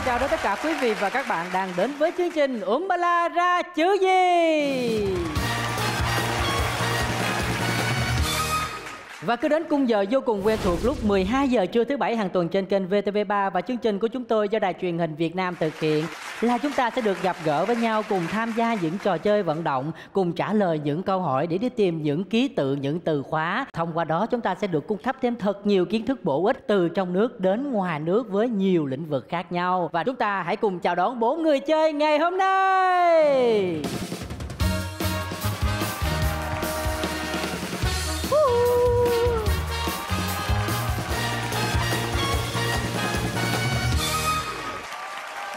Xin lời chào đến tất cả quý vị và các bạn đang đến với chương trình Umbala ra chữ gì? Và cứ đến cung giờ vô cùng quen thuộc lúc 12 giờ trưa thứ bảy hàng tuần trên kênh VTV3 và chương trình của chúng tôi do Đài truyền hình Việt Nam thực hiện là chúng ta sẽ được gặp gỡ với nhau cùng tham gia những trò chơi vận động, cùng trả lời những câu hỏi để đi tìm những ký tự, những từ khóa. Thông qua đó chúng ta sẽ được cung cấp thêm thật nhiều kiến thức bổ ích từ trong nước đến ngoài nước với nhiều lĩnh vực khác nhau. Và chúng ta hãy cùng chào đón bốn người chơi ngày hôm nay.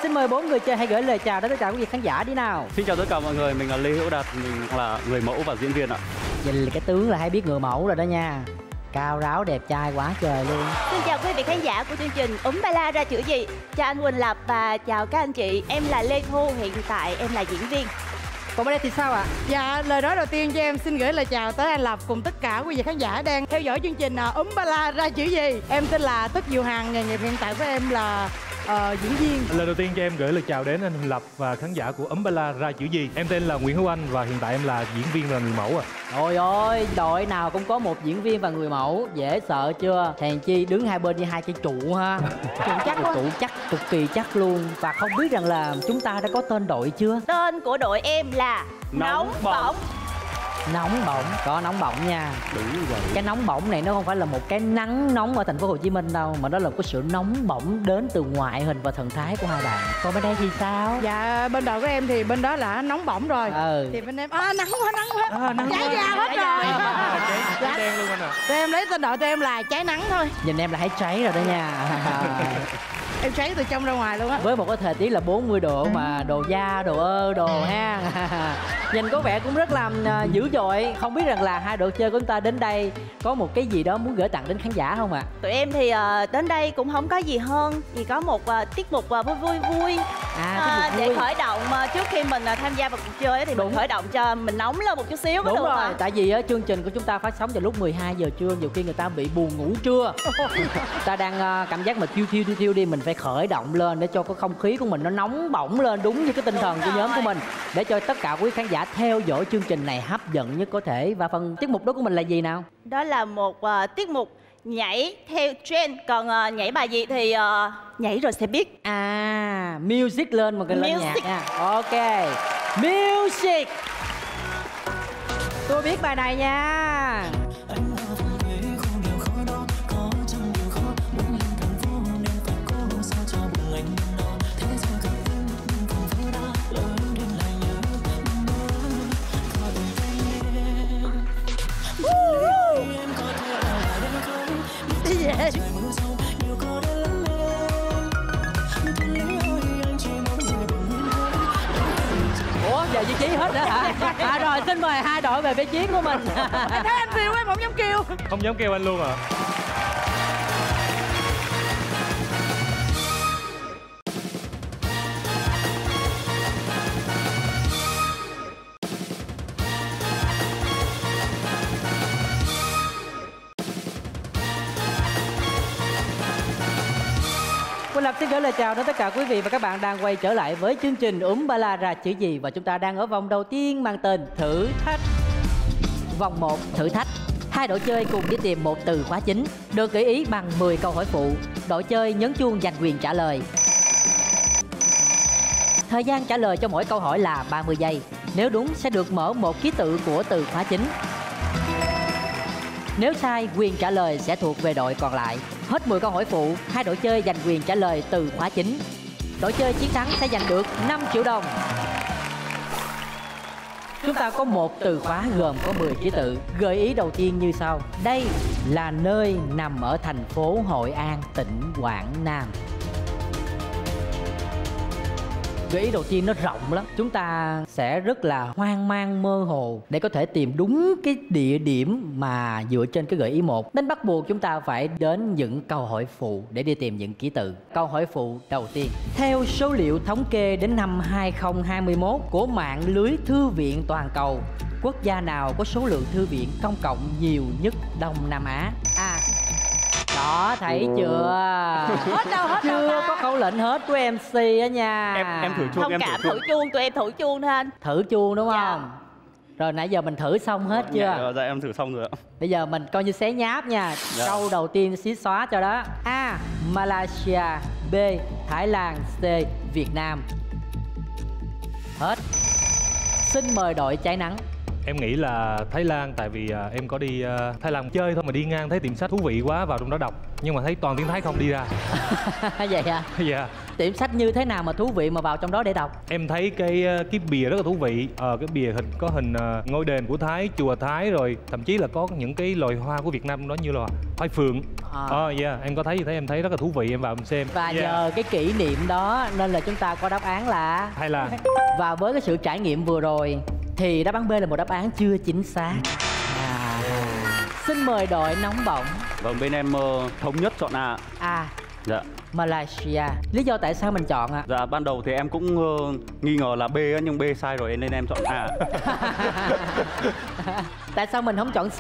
Xin mời bốn người chơi hãy gửi lời chào đến tất cả quý vị khán giả đi nào. Xin chào tất cả mọi người, mình là Lê Hữu Đạt, mình là người mẫu và diễn viên ạ. Nhìn là cái tướng là hay biết người mẫu rồi đó nha. Cao ráo đẹp trai quá trời luôn. Xin chào quý vị khán giả của chương trình Úm Ba La ra chữ gì Chào anh Quỳnh Lập và chào các anh chị Em là Lê Thu, hiện tại em là diễn viên Còn bên đây thì sao ạ? Dạ, lời nói đầu tiên cho em xin gửi lời chào tới anh Lập cùng tất cả quý vị khán giả đang theo dõi chương trình Úm Ba La ra chữ gì. Em tên là Tức Diệu Hằng, nghề nghiệp hiện tại của em là ờ, diễn viên. Lời đầu tiên cho em gửi lời chào đến anh Huỳnh Lập và khán giả của Ấm Ba La ra chữ gì. Em tên là Nguyễn Hữu Anh và hiện tại em là diễn viên và người mẫu ạ. Ôi ôi, đội nào cũng có một diễn viên và người mẫu Dễ sợ chưa? Hèn chi đứng hai bên như hai cây trụ ha Trụ chắc quá. Trụ chắc, cực kỳ chắc luôn Và không biết rằng là chúng ta đã có tên đội chưa? Tên của đội em là Nóng Bỏng. Nóng bỏng, có nóng bỏng nha Đúng rồi. Cái nóng bỏng này nó không phải là một cái nắng nóng ở thành phố Hồ Chí Minh đâu Mà đó là một cái sự nóng bỏng đến từ ngoại hình và thần thái của hai bạn Còn bên đây thì sao? Dạ, bên đội của em thì bên đó là nóng bỏng rồi. Ừ Thì bên em, à nắng quá, nắng quá. À, nắng Cháy quá. da hết Cháy rồi. cháy, đen luôn anh ạ. Tụi em lấy tên đội tụi em là cháy nắng thôi. Nhìn em là thấy cháy rồi đó nha Em cháy từ trong ra ngoài luôn á. với một cái thời tiết là 40 độ mà đồ da đồ ơ đồ ha nhìn có vẻ cũng rất là à, dữ dội không biết rằng là hai đội chơi của chúng ta đến đây có một cái gì đó muốn gửi tặng đến khán giả không ạ Tụi em thì ờ, đến đây cũng không có gì hơn Chỉ có một ờ, tiết mục ờ, vui vui vui à gì Để vui khởi động ờ, trước khi mình ờ, tham gia vào cuộc chơi thì Đúng. mình khởi động cho mình nóng lên một chút xíu đúng được rồi mà. tại vì á, chương trình của chúng ta phát sóng vào lúc 12 giờ trưa nhiều khi người ta bị buồn ngủ trưa ta đang à, cảm giác mà thiêu thiêu thiêu thiêu đi mình phải khởi động lên để cho cái không khí của mình nó nóng bỏng lên đúng như cái tinh thần của nhóm của mình để cho tất cả quý khán giả theo dõi chương trình này hấp dẫn nhất có thể và phần tiết mục đó của mình là gì nào Đó là một ờ, tiết mục nhảy theo trend Còn ờ, nhảy bài gì thì ờ, nhảy rồi sẽ biết À, music lên một cái lên nhạc nha. Ok. Music. Tôi biết bài này nha. Trí hết nữa hả? À rồi, xin mời hai đội về vị trí của mình. Em thấy anh phiêu em không dám kêu. Không dám kêu anh luôn ạ. Lập xin gửi lời chào đến tất cả quý vị và các bạn đang quay trở lại với chương trình Úm Ba La ra chữ gì và chúng ta đang ở vòng đầu tiên mang tên thử thách. Vòng 1 thử thách. Hai đội chơi cùng đi tìm một từ khóa chính, được gợi ý bằng 10 câu hỏi phụ. Đội chơi nhấn chuông giành quyền trả lời. Thời gian trả lời cho mỗi câu hỏi là 30 giây. Nếu đúng sẽ được mở một ký tự của từ khóa chính. Nếu sai, quyền trả lời sẽ thuộc về đội còn lại. Hết 10 câu hỏi phụ, hai đội chơi giành quyền trả lời từ khóa chính. Đội chơi chiến thắng sẽ giành được 5 triệu đồng. Chúng ta có một từ khóa gồm có 10 ký tự. Gợi ý đầu tiên như sau. Đây là nơi nằm ở thành phố Hội An, tỉnh Quảng Nam. Gợi ý đầu tiên nó rộng lắm Chúng ta sẽ rất là hoang mang, mơ hồ Để có thể tìm đúng cái địa điểm mà dựa trên cái gợi ý một Nên bắt buộc chúng ta phải đến những câu hỏi phụ để đi tìm những ký tự Câu hỏi phụ đầu tiên Theo số liệu thống kê đến năm 2021 của mạng lưới thư viện toàn cầu, Quốc gia nào có số lượng thư viện công cộng nhiều nhất Đông Nam Á? A đó thấy chưa? Hết đâu hết đâu chưa ta. có khẩu lệnh hết của mc á nha. Em em thử chuông thông em cảm thử thử chuông chuông tụi em thử chuông thôi anh. Thử chuông đúng Dạ. không? Rồi nãy giờ mình thử xong hết Dạ, chưa? dạ, dạ em thử xong rồi ạ. Bây giờ mình coi như xé nháp nha. Dạ. câu đầu tiên xí xóa cho đó. A malaysia b thái lan c việt nam. Hết. Xin mời đội cháy nắng Em nghĩ là Thái Lan tại vì à, em có đi à, Thái Lan chơi thôi mà đi ngang thấy tiệm sách thú vị quá vào trong đó đọc nhưng mà thấy toàn tiếng Thái không đi ra. vậy à Dạ. tiệm sách như thế nào mà thú vị mà vào trong đó để đọc Em thấy cái à, cái bìa rất là thú vị. Ờ cái bìa hình có hình à, ngôi đền của Thái, chùa Thái rồi thậm chí là có những cái loài hoa của Việt Nam đó như là hoa phượng. À. Ờ dạ, em có thấy như thế em thấy rất là thú vị em vào em xem. và Dạ. nhờ cái kỷ niệm đó nên là chúng ta có đáp án là Thái Lan. và với cái sự trải nghiệm vừa rồi thì đáp án B là một đáp án chưa chính xác. À, xin mời đội nóng bỏng. Vâng bên em ờ, thống nhất chọn A. A. Dạ. Malaysia. Lý do tại sao mình chọn ạ? Dạ ban đầu thì em cũng ờ, nghi ngờ là B á, nhưng B sai rồi nên em chọn A. Tại sao mình không chọn C?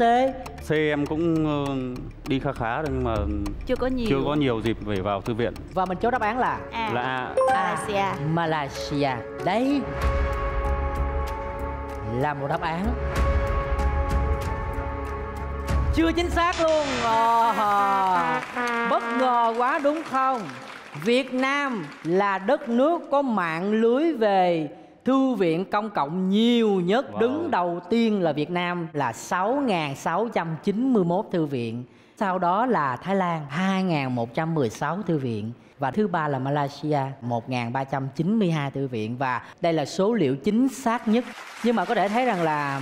C em cũng ờ, đi khá khá rồi nhưng mà chưa có nhiều. chưa có nhiều dịp để vào thư viện. Và mình chốt đáp án là à, là A. Malaysia. Malaysia. Đấy là một đáp án. Chưa chính xác luôn. Ồ, bất ngờ quá đúng không? Việt Nam là đất nước có mạng lưới về thư viện công cộng nhiều nhất Wow. đứng đầu tiên là Việt Nam là 6.691 thư viện sau đó là Thái Lan 2.116 thư viện và thứ ba là Malaysia 1.392 thư viện. Và đây là số liệu chính xác nhất. Nhưng mà có thể thấy rằng là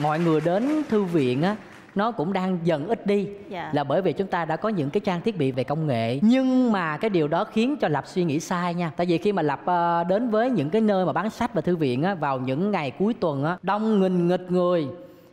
mọi người đến thư viện á nó cũng đang dần ít đi. Dạ. là bởi vì chúng ta đã có những cái trang thiết bị về công nghệ. Nhưng mà cái điều đó khiến cho lập suy nghĩ sai nha. Tại vì khi mà lập ờ, đến với những cái nơi mà bán sách và thư viện á vào những ngày cuối tuần á đông nghìn nghịch người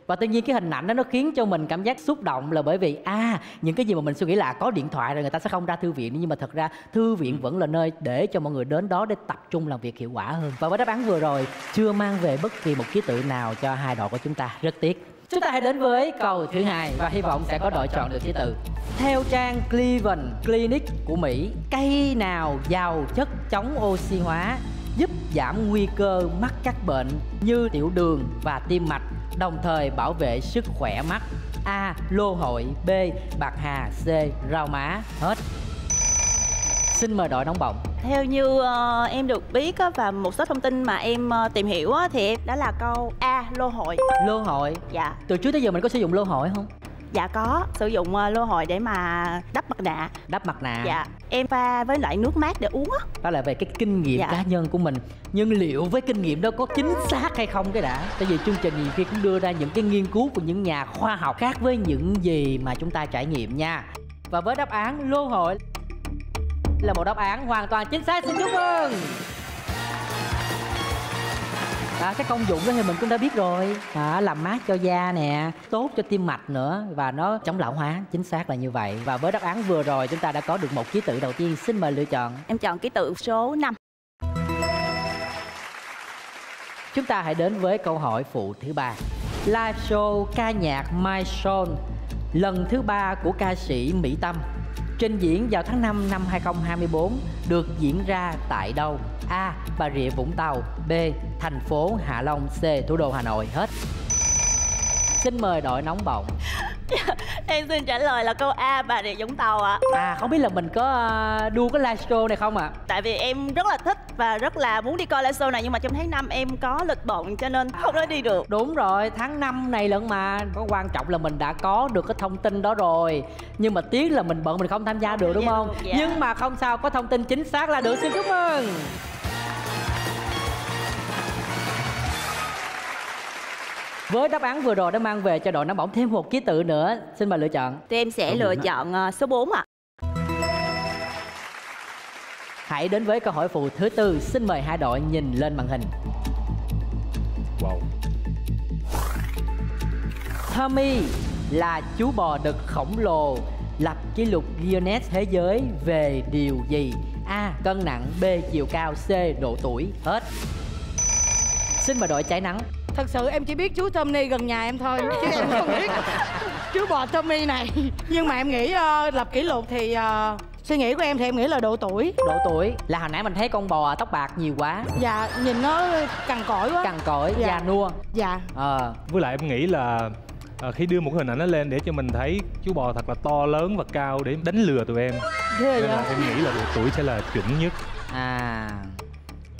và tự nhiên cái hình ảnh đó nó khiến cho mình cảm giác xúc động là bởi vì à những cái gì mà mình suy nghĩ là có điện thoại rồi người ta sẽ không ra thư viện nhưng mà thật ra thư viện vẫn là nơi để cho mọi người đến đó để tập trung làm việc hiệu quả hơn. Và với đáp án vừa rồi chưa mang về bất kỳ một ký tự nào cho hai đội của chúng ta. Rất tiếc. Chúng ta hãy đến với câu thứ hai và hy vọng sẽ có đội chọn được ký tự. Theo trang Cleveland Clinic của Mỹ cây nào giàu chất chống oxy hóa giúp giảm nguy cơ mắc các bệnh như tiểu đường và tim mạch đồng thời bảo vệ sức khỏe mắt. A. Lô hội. B. Bạc hà. C. Rau má. Hết. Xin mời đội nóng bỏng theo như ờ, em được biết á, và một số thông tin mà em ờ, tìm hiểu á, thì em đó là câu A lô hội. Lô hội? Dạ. Từ trước tới giờ mình có sử dụng lô hội không? Dạ có. Sử dụng ờ, lô hội để mà đắp mặt nạ. Đắp mặt nạ. Dạ. Em pha với lại nước mát để uống á. Đó là về cái kinh nghiệm Dạ. cá nhân của mình. Nhưng liệu với kinh nghiệm đó có chính xác hay không cái đã? Tại vì chương trình nhiều khi cũng đưa ra những cái nghiên cứu của những nhà khoa học khác với những gì mà chúng ta trải nghiệm nha. Và với đáp án lô hội là một đáp án hoàn toàn chính xác. Xin chúc mừng À, cái công dụng đó thì mình cũng đã biết rồi. À, làm mát cho da nè tốt cho tim mạch nữa. Và nó chống lão hóa chính xác là như vậy. Và với đáp án vừa rồi chúng ta đã có được một ký tự đầu tiên. Xin mời lựa chọn. Em chọn ký tự số 5 Chúng ta hãy đến với câu hỏi phụ thứ ba. Live show ca nhạc My Song lần thứ ba của ca sĩ Mỹ Tâm trình diễn vào tháng 5 năm 2024 được diễn ra tại đâu? A. Bà Rịa Vũng Tàu, B. Thành phố Hạ Long, C. Thủ đô Hà Nội Hết Xin mời đội nóng bỏng. Em xin trả lời là câu A bà rịa vũng tàu ạ. À không biết là mình có ờ, đua cái live show này không ạ? tại vì em rất là thích và rất là muốn đi coi live show này nhưng mà trong tháng 5 em có lịch bận cho nên không có đi được. Đúng rồi, tháng 5 này lận mà. Có quan trọng là mình đã có được cái thông tin đó rồi. Nhưng mà tiếc là mình bận mình không tham gia được đúng không? dạ. Nhưng mà không sao, có thông tin chính xác là được. Xin chúc mừng Với đáp án vừa rồi đã mang về cho đội nóng bỏng thêm một ký tự nữa Xin mời lựa chọn thì em sẽ lựa chọn ờ, số 4 ạ Hãy đến với câu hỏi phụ thứ tư Xin mời hai đội nhìn lên màn hình Wow. Tommy là chú bò đực khổng lồ lập kỷ lục Guinness thế giới về điều gì? A. Cân nặng B. Chiều cao C. Độ tuổi Hết Xin mời đội cháy nắng thật sự em chỉ biết chú Tommy gần nhà em thôi chứ em không biết chú bò Tommy này. Nhưng mà em nghĩ ờ, lập kỷ lục thì ờ, suy nghĩ của em thì em nghĩ là độ tuổi. Độ tuổi là hồi nãy mình thấy con bò tóc bạc nhiều quá. Dạ nhìn nó cằn cỗi quá. Cằn cỗi Dạ. già nua. Dạ. Ờ. Với lại em nghĩ là à, khi đưa một cái hình ảnh nó lên để cho mình thấy chú bò thật là to lớn và cao để đánh lừa tụi em. Ghê nên là em nghĩ là độ tuổi sẽ là chuẩn nhất. À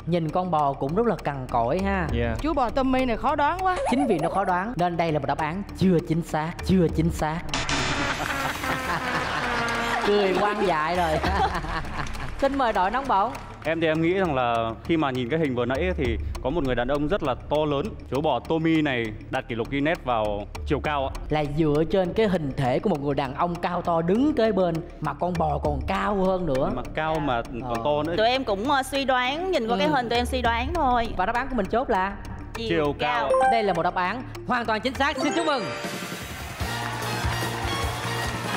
nhìn con bò cũng rất là cằn cỗi ha. Yeah. chú bò Tommy này khó đoán quá. Chính vì nó khó đoán nên đây là một đáp án chưa chính xác chưa chính xác. Cười quan dại rồi. Xin mời đội nóng bỏng Em thì em nghĩ rằng là khi mà nhìn cái hình vừa nãy thì có một người đàn ông rất là to lớn. Chú bò Tommy này đạt kỷ lục Guinness vào chiều cao ạ. là dựa trên cái hình thể của một người đàn ông cao to đứng kế bên mà con bò còn cao hơn nữa Mà cao mà còn Ờ. to nữa. tụi em cũng ờ, suy đoán nhìn qua cái Ừ. hình tụi em suy đoán thôi và đáp án của mình chốt là Chiều cao. đây là một đáp án hoàn toàn chính xác xin chúc mừng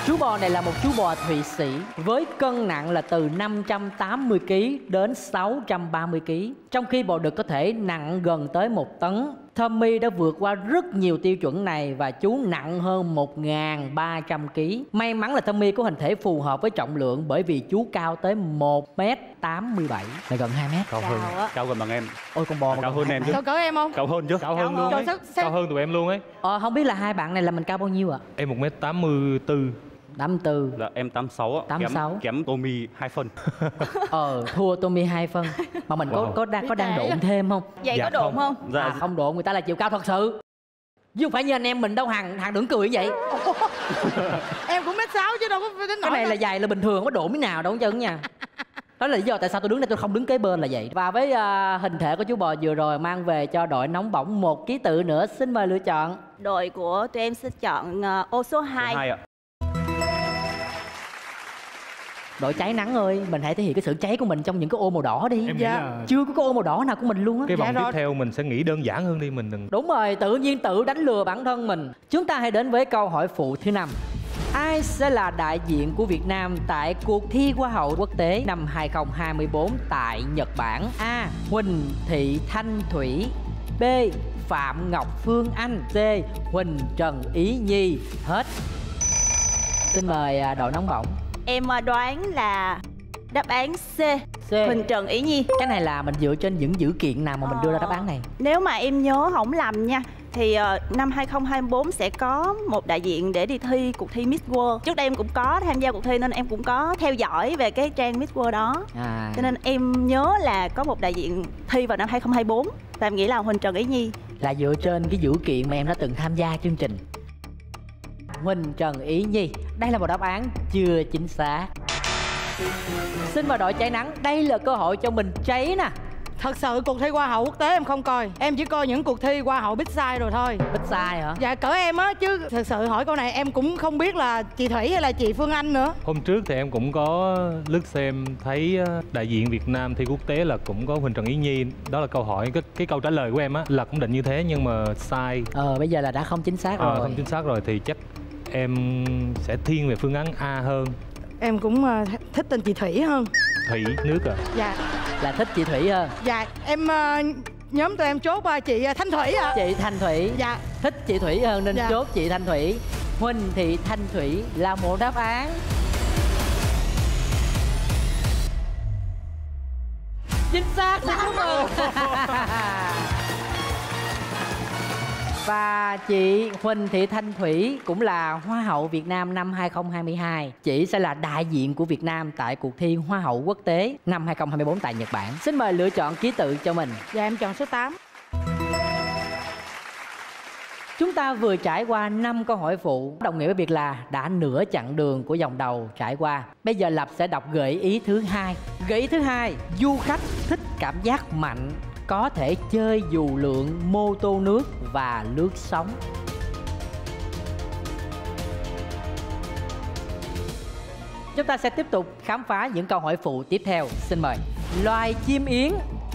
Chú bò này là một chú bò Thụy Sĩ với cân nặng là từ 580 kg đến 630 kg. Trong khi bò đực có thể nặng gần tới 1 tấn, Tommy đã vượt qua rất nhiều tiêu chuẩn này và chú nặng hơn 1.300 kg. May mắn là Tommy có hình thể phù hợp với trọng lượng bởi vì chú cao tới 1m87, là gần 2m. Cao hơn, cao gần bằng em. Ôi con bò mà cao hơn em chứ. Cao cỡ em không? Cao hơn chứ. Cao hơn luôn. Cao hơn tụi em luôn ấy. Ờ không biết là hai bạn này là mình cao bao nhiêu ạ? À? Em 1m84 84 Là em 86 ạ. 86. Kém, kém Tommy 2 phân. Ờ, thua Tommy 2 phân Mà mình có Wow. có đang có đang độn thêm không? vậy Dạ có độn không. không Dạ À không độn, người ta là chiều cao thật sự Chứ không phải như anh em mình đâu hàng hàng đừng cười vậy em cũng mét sáu chứ đâu có đến Cái này đâu. là dài là bình thường, không có độn cái nào đâu chân nha đó là lý do tại sao tôi đứng đây tôi không đứng kế bên là vậy và với à, hình thể của chú bò vừa rồi mang về cho đội nóng bỏng một ký tự nữa xin mời lựa chọn đội của tụi em sẽ chọn ờ, ô số 2 2 ạ. Đội cháy nắng ơi mình hãy thể hiện cái sự cháy của mình trong những cái ô màu đỏ đi em nghĩ Dạ. là chưa có cái ô màu đỏ nào của mình luôn á cái vòng Dạ tiếp rồi. theo mình sẽ nghĩ đơn giản hơn đi mình đừng Đúng rồi, tự nhiên tự đánh lừa bản thân mình. Chúng ta hãy đến với câu hỏi phụ thứ năm. Ai sẽ là đại diện của Việt Nam tại cuộc thi Hoa hậu quốc tế năm 2024 tại Nhật Bản? A. Huỳnh Thị Thanh Thủy B. Phạm Ngọc Phương Anh C. Huỳnh Trần Ý Nhi Hết Xin mời à, đội nóng bỏng em ờ, đoán là đáp án C C Huỳnh Trần Ý Nhi Cái này là mình dựa trên những dữ kiện nào mà mình đưa ra đáp án này Nếu mà em nhớ không lầm nha thì ờ, năm 2024 sẽ có một đại diện để đi thi cuộc thi Miss World. Trước đây em cũng có tham gia cuộc thi nên em cũng có theo dõi về cái trang Miss World đó. à, Cho nên em nhớ là có một đại diện thi vào năm 2024 và em nghĩ là Huỳnh Trần Ý Nhi. là dựa trên cái dữ kiện mà em đã từng tham gia chương trình Huỳnh Trần Ý Nhi. Đây là một đáp án chưa chính xác. Xin mời đội cháy nắng Đây là cơ hội cho mình cháy nè. Thật sự cuộc thi hoa hậu quốc tế em không coi. Em chỉ coi những cuộc thi hoa hậu big size rồi thôi. Bích sai hả? dạ cỡ em á chứ thật sự hỏi câu này em cũng không biết là chị thủy hay là chị phương anh nữa. Hôm trước thì em cũng có lướt xem thấy ờ, đại diện Việt Nam thi quốc tế là cũng có Huỳnh Trần Ý Nhi. Đó là câu hỏi cái, cái câu trả lời của em á là cũng định như thế nhưng mà sai. Ờ bây giờ là đã không chính xác Ờ, rồi. không chính xác rồi thì chắc em sẽ thiên về phương án A hơn. Em cũng ờ, thích tên chị thủy hơn. Thủy nước à? Dạ. Là thích chị Thủy hơn. Dạ em ờ, nhóm tụi em chốt ờ, chị thanh thủy ạ. Chị Thanh Thủy. Dạ. Thích chị Thủy hơn nên Dạ. chốt chị Thanh Thủy. Huỳnh Thị Thanh Thủy là một đáp án. Chính xác, xin chúc mừng Và chị Huỳnh Thị Thanh Thủy cũng là Hoa hậu Việt Nam năm 2022 Chị sẽ là đại diện của Việt Nam tại cuộc thi Hoa hậu quốc tế năm 2024 tại Nhật Bản. Xin mời lựa chọn ký tự cho mình. Dạ em chọn số 8 Chúng ta vừa trải qua 5 câu hỏi phụ. Đồng nghĩa với việc là đã nửa chặng đường của dòng đầu trải qua. Bây giờ Lập sẽ đọc gợi ý thứ hai. Gợi ý thứ hai Du khách thích cảm giác mạnh có thể chơi dù lượng mô tô nước và lướt sóng Chúng ta sẽ tiếp tục khám phá những câu hỏi phụ tiếp theo Xin mời Loài chim yến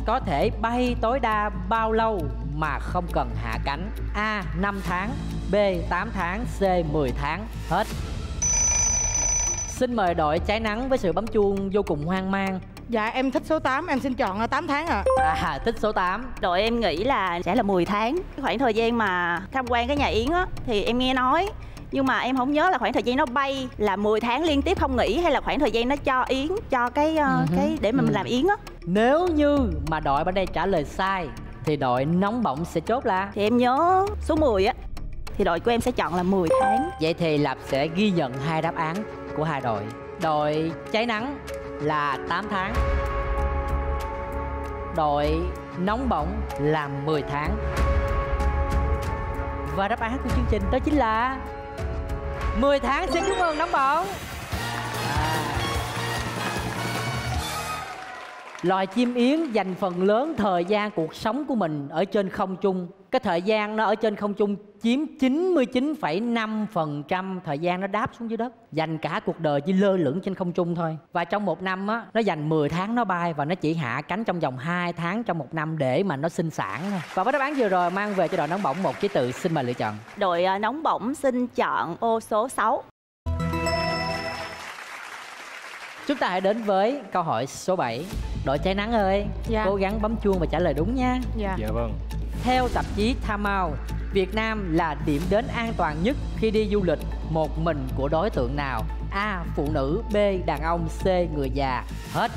có thể bay tối đa bao lâu mà không cần hạ cánh A. 5 tháng B. 8 tháng C. 10 tháng Hết Xin mời đội trái nắng với sự bấm chuông vô cùng hoang mang dạ em thích số 8 em xin chọn ờ, 8 tháng ạ À, tích số 8 Đội em nghĩ là sẽ là 10 tháng. Khoảng thời gian mà tham quan cái nhà Yến á thì em nghe nói nhưng mà em không nhớ là khoảng thời gian nó bay là 10 tháng liên tiếp không nghỉ hay là khoảng thời gian nó cho yến cho cái uh, hứ. cái để mà mình Ừ. làm yến á Nếu như mà đội bên đây trả lời sai thì đội nóng bỏng sẽ chốt là thì em nhớ số 10 á thì đội của em sẽ chọn là 10 tháng Vậy thì Lập sẽ ghi nhận hai đáp án của hai đội. Đội cháy nắng là 8 tháng. Đội nóng bỏng là 10 tháng. Và đáp án của chương trình đó chính là 10 tháng xin chúc mừng nóng bỏng. À. Loài chim yến dành phần lớn thời gian cuộc sống của mình ở trên không trung. Cái thời gian nó ở trên không trung chiếm 99,5% thời gian nó đáp xuống dưới đất. Dành cả cuộc đời chỉ lơ lửng trên không trung thôi. Và trong một năm á, nó dành 10 tháng nó bay và nó chỉ hạ cánh trong vòng 2 tháng trong một năm để mà nó sinh sản thôi. Và với đáp án vừa rồi mang về cho đội nóng bỏng một ký tự xin mời lựa chọn. đội ờ, nóng bỏng xin chọn ô số 6 Chúng ta hãy đến với câu hỏi số 7. Đội cháy nắng ơi, Dạ. cố gắng bấm chuông và trả lời đúng nha. dạ dạ vâng Theo tạp chí Time Out, Việt Nam là điểm đến an toàn nhất khi đi du lịch một mình của đối tượng nào? A. Phụ nữ B. Đàn ông C. Người già Hết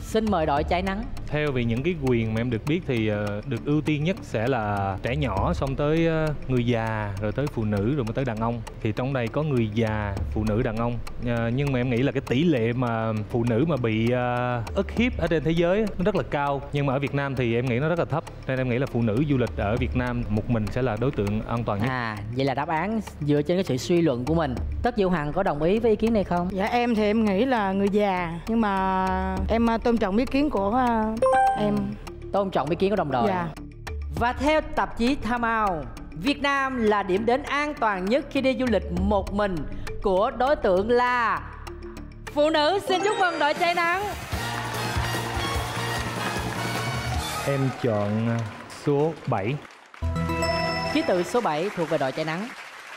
Xin mời đội cháy nắng theo vì những cái quyền mà em được biết thì ờ, được ưu tiên nhất sẽ là trẻ nhỏ xong tới ờ, người già rồi tới phụ nữ rồi mới tới đàn ông. Thì trong đây có người già phụ nữ đàn ông. Ờ, nhưng mà em nghĩ là cái tỷ lệ mà phụ nữ mà bị ức hiếp ở trên thế giới nó rất là cao. Nhưng mà ở Việt Nam thì em nghĩ nó rất là thấp. Nên em nghĩ là phụ nữ du lịch ở Việt Nam một mình sẽ là đối tượng an toàn nhất. À, vậy là đáp án dựa trên cái sự suy luận của mình. Tất Diệu Hằng có đồng ý với ý kiến này không? dạ em thì em nghĩ là người già. Nhưng mà em tôn trọng ý kiến của em Tôn trọng ý kiến của đồng đội dạ Và theo tạp chí Time Out, Việt Nam là điểm đến an toàn nhất khi đi du lịch một mình của đối tượng là phụ nữ. Xin chúc mừng đội cháy nắng. em chọn số 7 Ký tự số 7 thuộc về đội cháy nắng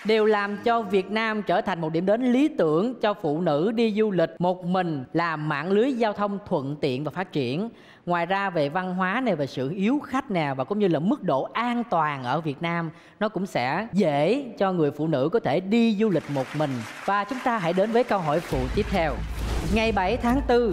đều làm cho Việt Nam trở thành một điểm đến lý tưởng cho phụ nữ đi du lịch một mình làm mạng lưới giao thông thuận tiện và phát triển. Ngoài ra về văn hóa này về sự yếu khách nè và cũng như là mức độ an toàn ở Việt Nam nó cũng sẽ dễ cho người phụ nữ có thể đi du lịch một mình. Và chúng ta hãy đến với câu hỏi phụ tiếp theo. Ngày 7 tháng 4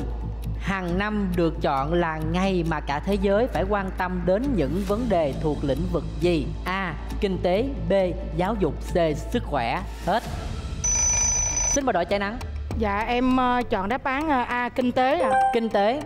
hàng năm được chọn là ngày mà cả thế giới phải quan tâm đến những vấn đề thuộc lĩnh vực gì? A. Kinh tế B. Giáo dục C. Sức khỏe Hết Xin mời đội cháy nắng dạ em à, chọn đáp án à, A kinh tế ạ Kinh tế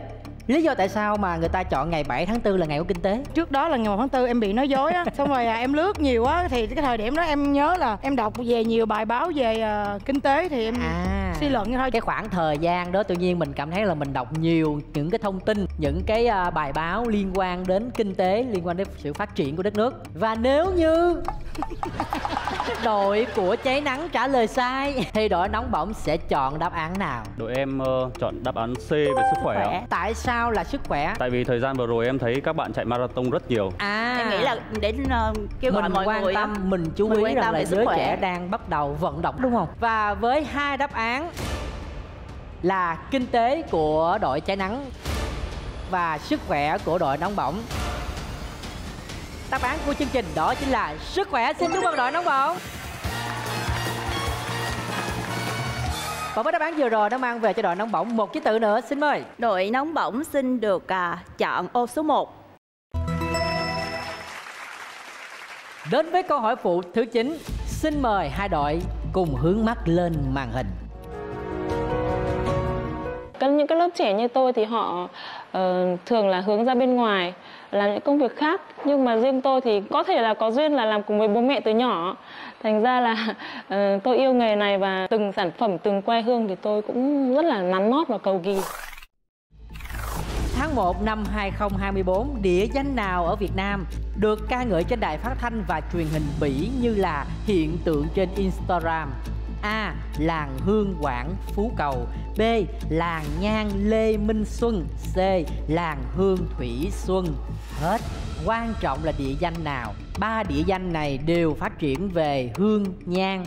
Lý do tại sao mà người ta chọn ngày 7 tháng 4 là ngày của kinh tế? trước đó là ngày 1 tháng 4 em bị nói dối á xong rồi à, em lướt nhiều á thì cái thời điểm đó em nhớ là em đọc về nhiều bài báo về à, kinh tế thì em À suy luận như thôi cái khoảng thời gian đó tự nhiên mình cảm thấy là mình đọc nhiều những cái thông tin những cái à, bài báo liên quan đến kinh tế liên quan đến sự phát triển của đất nước và nếu như đội của cháy nắng trả lời sai thì đội nóng bỏng sẽ chọn đáp án nào Đội em ờ, chọn đáp án C về sức khỏe. khỏe. tại sao là sức khỏe? Tại vì thời gian vừa rồi em thấy các bạn chạy marathon rất nhiều. à. Em nghĩ là để ờ, kêu gọi mình mọi quan người tâm mình chú Mình ý quan rằng tâm là giới khỏe. trẻ đang bắt đầu vận động đúng không? Và với hai đáp án là kinh tế của đội cháy nắng và sức khỏe của đội nóng bỏng. Đáp án của chương trình đó chính là sức khỏe. Xin chúc mừng đội nóng bỏng và với đáp án vừa rồi nó mang về cho đội nóng bỏng một ký tự nữa. Xin mời. Đội nóng bỏng xin được à, chọn ô số 1 đến với câu hỏi phụ thứ 9 xin mời hai đội cùng hướng mắt lên màn hình. Các những cái lớp trẻ như tôi thì họ ờ, thường là hướng ra bên ngoài làm những công việc khác. Nhưng mà riêng tôi thì có thể là có duyên là làm cùng với bố mẹ từ nhỏ thành ra là uh, tôi yêu nghề này và từng sản phẩm từng que hương thì tôi cũng rất là nắn nót và cầu kỳ Tháng 1 năm 2024, địa danh nào ở Việt Nam được ca ngợi trên đài phát thanh và truyền hình Bỉ như là hiện tượng trên Instagram? A. Làng Hương Quảng, Phú Cầu B. Làng Nhang Lê Minh Xuân C. Làng Hương Thủy Xuân Hết Quan trọng là địa danh nào Ba địa danh này đều phát triển về hương nhang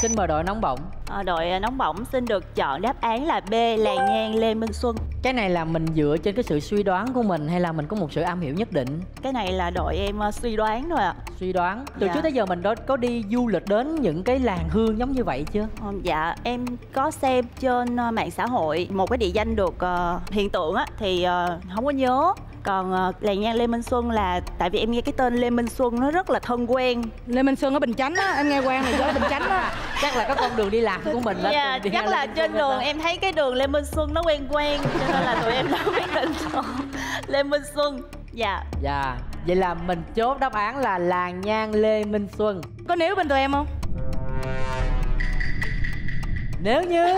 xin mời đội nóng bỏng. Ờ, đội à, nóng bỏng xin được chọn đáp án là B làng nhang Lê Minh Xuân. Cái này là mình dựa trên cái sự suy đoán của mình hay là mình có một sự am hiểu nhất định? Cái này là đội em ờ, suy đoán thôi ạ. Suy đoán. Từ Dạ. trước tới giờ mình đó có đi du lịch đến những cái làng hương giống như vậy chưa? Ờ, dạ em có xem trên ờ, mạng xã hội một cái địa danh được ờ, hiện tượng á thì ờ, không có nhớ còn ờ, làng nhang Lê Minh Xuân là tại vì em nghe cái tên Lê Minh Xuân nó rất là thân quen. Lê minh xuân ở bình chánh á em nghe quen là do bình chánh á. Chắc là cái con đường đi làm của mình là Dạ, đường đi chắc là trên đường đó. em thấy cái đường Lê Minh Xuân nó quen quen cho nên là tụi em đã quyết định chọn Lê Minh Xuân. Dạ. Dạ vậy là mình chốt đáp án là làng nhang lê minh xuân. Có nếu bên tụi em không nếu như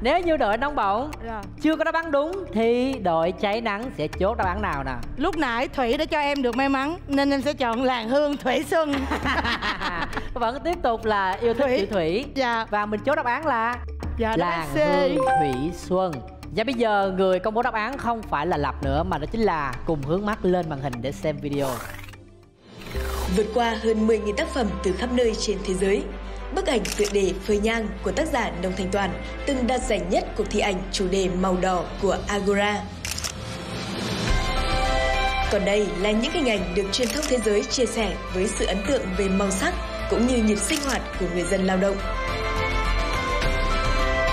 nếu như đội nóng bỏng Dạ. chưa có đáp án đúng thì đội cháy nắng sẽ chốt đáp án nào nè? Lúc nãy thủy đã cho em được may mắn nên em sẽ chọn làng hương thủy xuân. Vẫn tiếp tục là yêu thích Thủy. thủy. Dạ. Và mình chốt đáp án là dạ đáp án làng C. hương thủy xuân. Và bây giờ người công bố đáp án không phải là lập nữa mà đó chính là cùng hướng mắt lên màn hình để xem video. Vượt qua hơn 10.000 tác phẩm từ khắp nơi trên thế giới, bức ảnh tựa đề Phơi nhang của tác giả Nông Thành Toàn từng đạt giải nhất cuộc thi ảnh chủ đề màu đỏ của Agora. Còn đây là những hình ảnh được truyền thông thế giới chia sẻ với sự ấn tượng về màu sắc cũng như nhịp sinh hoạt của người dân lao động.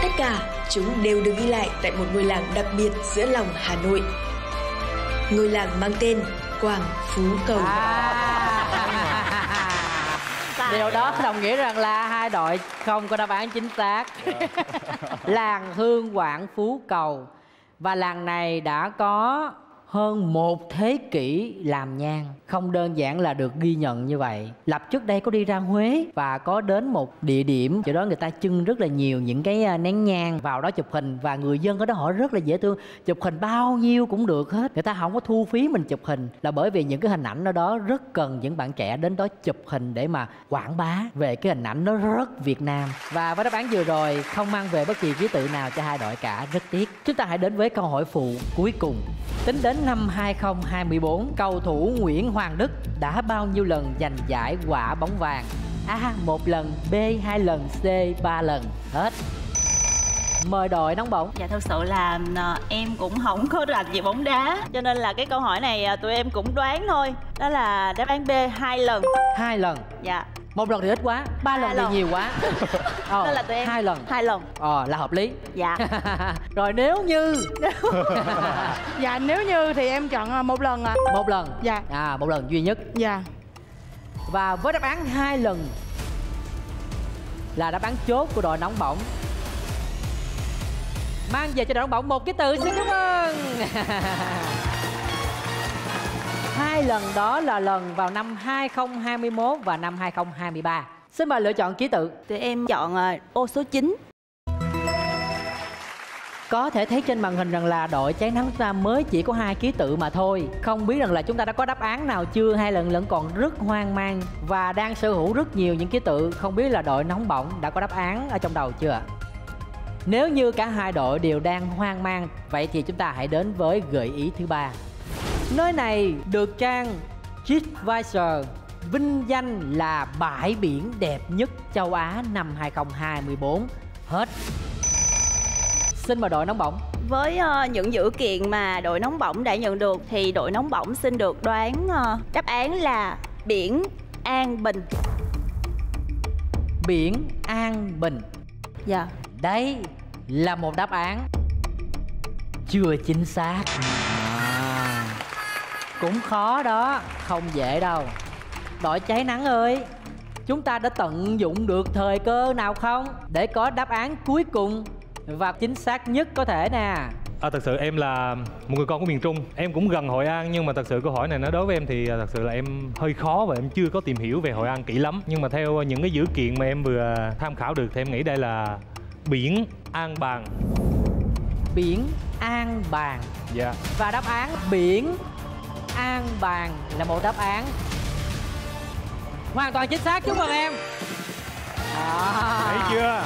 Tất cả chúng đều được ghi lại tại một ngôi làng đặc biệt giữa lòng Hà Nội. Ngôi làng mang tên Quảng Phú Cầu. À. Điều đó đồng nghĩa rằng là hai đội không có đáp án chính xác. làng Hương Quảng Phú Cầu và làng này đã có hơn một thế kỷ làm nhang, không đơn giản là được ghi nhận như vậy. Lập trước đây có đi ra huế và có đến một địa điểm, chỗ đó người ta trưng rất là nhiều những cái à, nén nhang vào đó chụp hình và người dân ở đó họ rất là dễ thương. Chụp hình bao nhiêu cũng được hết, người ta không có thu phí mình chụp hình. Là bởi vì những cái hình ảnh ở đó rất cần những bạn trẻ đến đó chụp hình để mà quảng bá về cái hình ảnh nó rất Việt Nam. Và với đáp án vừa rồi, không mang về bất kỳ ký tự nào cho hai đội cả, rất tiếc. Chúng ta hãy đến với câu hỏi phụ cuối cùng. Tính đến năm 2024, cầu thủ Nguyễn Hoàng Đức đã bao nhiêu lần giành giải quả bóng vàng? A. một lần, B. hai lần, C. ba lần. Hết. Mời đội nóng bỏng. Dạ thật sự là ờ, em cũng không có rành về bóng đá Cho nên là cái câu hỏi này ờ, tụi em cũng đoán thôi Đó là đáp án B hai lần Hai lần. Dạ Một lần thì ít quá, ba lần thì lần. nhiều quá. Ờ, Nên là tụi em Hai lần. Hai lần Ờ, là hợp lý. Dạ Rồi nếu như dạ nếu như thì em chọn à, một lần ạ một lần. Dạ. À, một lần duy nhất. dạ Và với đáp án hai lần là đáp án chốt của đội nóng bỏng. Mang về cho đội nóng bỏng một cái từ xin cảm ơn. Hai lần đó là lần vào năm 2021 và năm 2023. Xin mời lựa chọn ký tự. Tụi em chọn ờ, ô số 9 Có thể thấy trên màn hình rằng là đội cháy nắng chúng ta mới chỉ có hai ký tự mà thôi. Không biết rằng là chúng ta đã có đáp án nào chưa hay lần lẫn còn rất hoang mang và đang sở hữu rất nhiều những ký tự. Không biết là đội nóng bỏng đã có đáp án ở trong đầu chưa? Nếu như cả hai đội đều đang hoang mang, vậy thì chúng ta hãy đến với gợi ý thứ ba. Nơi này được trang TripAdvisor vinh danh là bãi biển đẹp nhất châu Á năm 2024. Hết. Xin mời đội nóng bỏng. Với ờ, những dữ kiện mà đội nóng bỏng đã nhận được Thì đội nóng bỏng xin được đoán ờ, đáp án là biển An Bình Biển An Bình. Dạ Đây là một đáp án chưa chính xác. Cũng khó đó, không dễ đâu. Đội cháy nắng ơi, chúng ta đã tận dụng được thời cơ nào không để có đáp án cuối cùng và chính xác nhất có thể nè. À, thật sự em là một người con của miền Trung. Em cũng gần Hội An nhưng mà thật sự câu hỏi này nó đối với em thì à, thật sự là em hơi khó và em chưa có tìm hiểu về Hội An kỹ lắm. Nhưng mà theo những cái dữ kiện mà em vừa tham khảo được thì em nghĩ đây là biển An Bàng. Biển An Bàng. Dạ. Và đáp án biển An Bàng là một đáp án hoàn toàn chính xác chúc mừng em. À. Thấy chưa?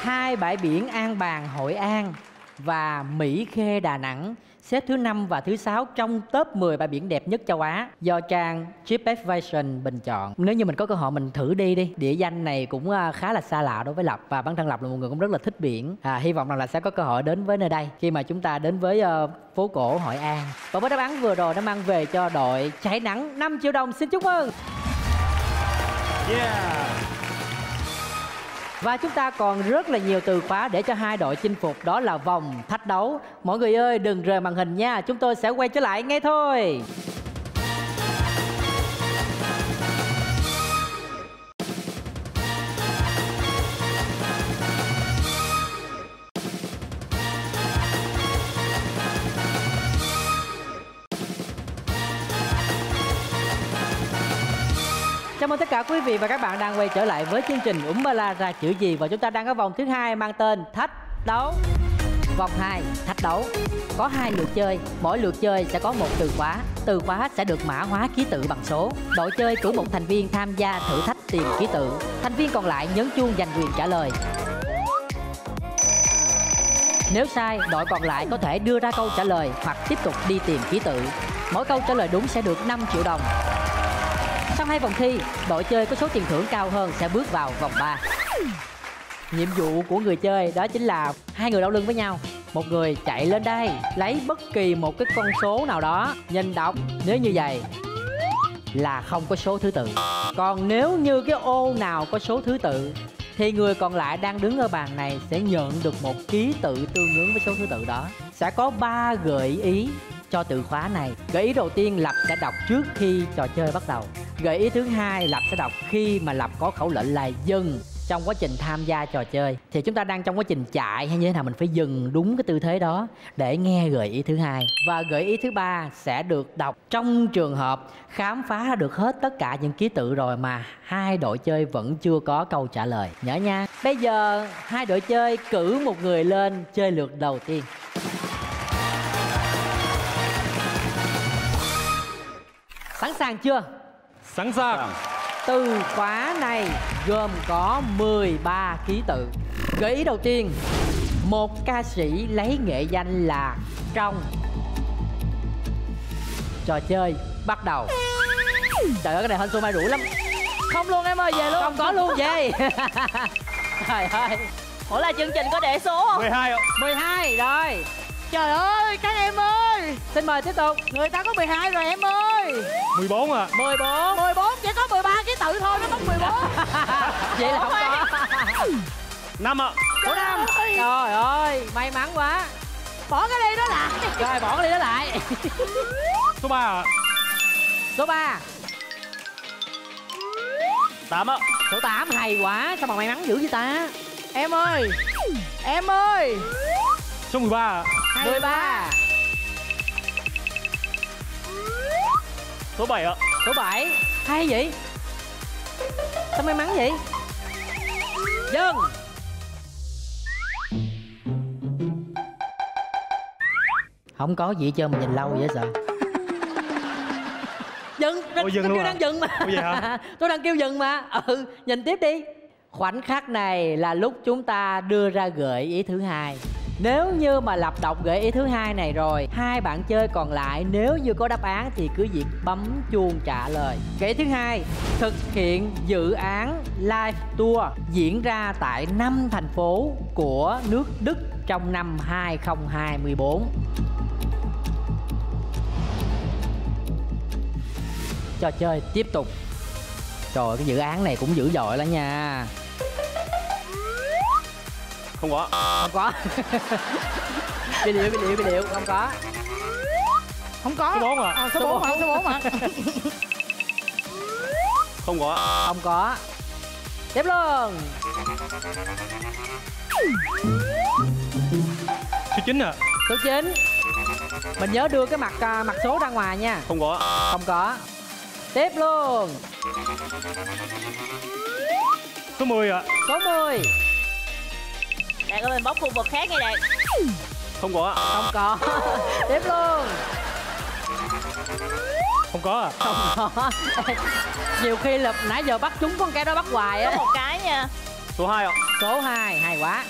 hai bãi biển An Bàng, Hội An và Mỹ Khê Đà Nẵng xếp thứ năm và thứ sáu trong top 10 bãi biển đẹp nhất châu Á do trang TripAdvisor bình chọn. Nếu như mình có cơ hội mình thử đi đi. Địa danh này cũng à, khá là xa lạ đối với Lập và bản thân Lập là một người cũng rất là thích biển. À, hy vọng rằng là sẽ có cơ hội đến với nơi đây khi mà chúng ta đến với uh, phố cổ Hội An. Và với đáp án vừa rồi đã mang về cho đội cháy nắng 5 triệu đồng. Xin chúc mừng. Yeah. Và chúng ta còn rất là nhiều từ khóa để cho hai đội chinh phục đó là vòng thách đấu. Mọi người ơi đừng rời màn hình nha, chúng tôi sẽ quay trở lại ngay thôi. Cả quý vị và các bạn đang quay trở lại với chương trình Úng Ba La ra chữ gì và chúng ta đang có vòng thứ hai mang tên thách đấu. Vòng 2, thách đấu. Có hai lượt chơi, mỗi lượt chơi sẽ có một từ khóa. Từ khóa sẽ được mã hóa ký tự bằng số. Đội chơi cử một thành viên tham gia thử thách tìm ký tự. Thành viên còn lại nhấn chuông giành quyền trả lời. Nếu sai, đội còn lại có thể đưa ra câu trả lời hoặc tiếp tục đi tìm ký tự. Mỗi câu trả lời đúng sẽ được 5 triệu đồng. Sau hai vòng thi, đội chơi có số tiền thưởng cao hơn sẽ bước vào vòng 3. Nhiệm vụ của người chơi đó chính là hai người đau lưng với nhau. Một người chạy lên đây, lấy bất kỳ một cái con số nào đó, nhìn đọc. Nếu như vậy là không có số thứ tự. Còn nếu như cái ô nào có số thứ tự thì người còn lại đang đứng ở bàn này sẽ nhận được một ký tự tương ứng với số thứ tự đó. Sẽ có 3 gợi ý cho từ khóa này. Gợi ý đầu tiên Lập sẽ đọc trước khi trò chơi bắt đầu. Gợi ý thứ hai, Lập sẽ đọc khi mà Lập có khẩu lệnh là dừng trong quá trình tham gia trò chơi. Thì chúng ta đang trong quá trình chạy hay như thế nào mình phải dừng đúng cái tư thế đó để nghe gợi ý thứ hai. Và gợi ý thứ ba sẽ được đọc trong trường hợp khám phá được hết tất cả những ký tự rồi mà hai đội chơi vẫn chưa có câu trả lời. Nhớ nha. Bây giờ hai đội chơi cử một người lên chơi lượt đầu tiên. Sẵn sàng chưa? Sẵn sàng. từ khóa này gồm có 13 ký tự gợi ý đầu tiên một ca sĩ lấy nghệ danh là trong trò chơi bắt đầu trời ơi cái này hên xui mai rủi lắm Không luôn em ơi, về luôn. không có luôn vậy trời ơi Ủa là chương trình có để số không? 12 ạ. 12 rồi Trời ơi, các em ơi! Xin mời tiếp tục. Người ta có 12 rồi em ơi! 14 ạ. 14 14 chỉ có 13 ký tự thôi, nó mất 14 vậy là không có. 5 ạ. số năm. trời ơi may mắn quá. Bỏ cái đi đó lại. Rồi bỏ cái đi đó lại. Số 3 ạ. số 3 8 ạ. số 8 hay quá sao mà may mắn dữ vậy ta? Em ơi! Em ơi Số 13 ạ. 13 Số 7 ạ. số 7 hay vậy? Sao may mắn vậy? Dừng không có gì hết trơn mà nhìn lâu vậy sợ dừng dừng tôi luôn kêu à? đang dừng mà. Vậy hả? tôi đang kêu dừng mà. Ừ nhìn tiếp đi. Khoảnh khắc này là lúc chúng ta đưa ra gợi ý thứ hai nếu như mà lập đọc gợi ý thứ hai này rồi hai bạn chơi còn lại nếu như có đáp án thì cứ việc bấm chuông trả lời. Gợi ý thứ hai thực hiện dự án live tour diễn ra tại năm thành phố của nước Đức trong năm 2024 trò chơi tiếp tục. Trời ơi, cái dự án này cũng dữ dội lắm nha. Không có. Không có. Bị liệu, bị liệu, bị liệu, không có. Không có. Số 4 ạ. à, Số 4 mà, số 4 mà Không có. Không có. Tiếp luôn. Số 9 ạ. Số 9 Mình nhớ đưa cái mặt à, mặt số ra ngoài nha. Không có. Không có. Tiếp luôn. Số 10 ạ. Số 10 Đạt ơi, mình bóc khu vực khác nghe Đạt Không có ạ. Không có. Tiếp luôn. Không có ạ. Không có. Nhiều khi là nãy giờ bắt chúng con cái đó bắt hoài á. Một cái nha. Số 2 ạ. Số 2 hay quá.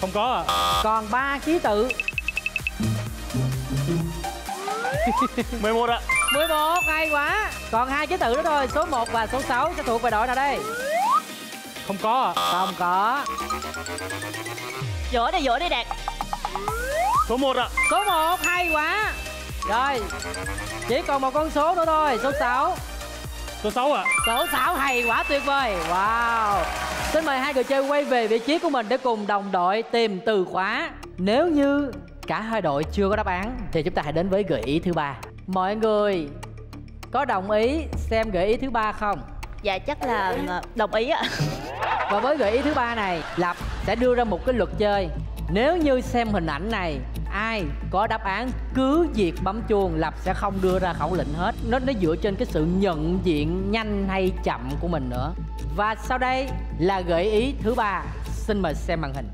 Không có ạ. Còn 3 ký tự. 11 ạ. 11 hay quá. Còn hai ký tự nữa thôi. Số 1 và số 6 sẽ thuộc về đội nào đây không có ạ Không có? Dỗ đi dỗ đi Đạt. Số 1 ạ. Số 1 hay quá. Rồi Chỉ còn một con số nữa thôi Số 6 số 6 ạ. Số 6 hay quá tuyệt vời. Wow. Xin mời hai người chơi quay về vị trí của mình Để cùng đồng đội tìm từ khóa. Nếu như cả hai đội chưa có đáp án Thì chúng ta hãy đến với gợi ý thứ ba. Mọi người có đồng ý xem gợi ý thứ ba không? Dạ chắc là ờ, đồng ý ạ. Và với gợi ý thứ ba này, Lập sẽ đưa ra một cái luật chơi. Nếu như xem hình ảnh này, Ai có đáp án cứ việc bấm chuông, Lập sẽ không đưa ra khẩu lệnh hết. Nó nó dựa trên cái sự nhận diện nhanh hay chậm của mình nữa. Và sau đây là gợi ý thứ ba. Xin mời xem màn hình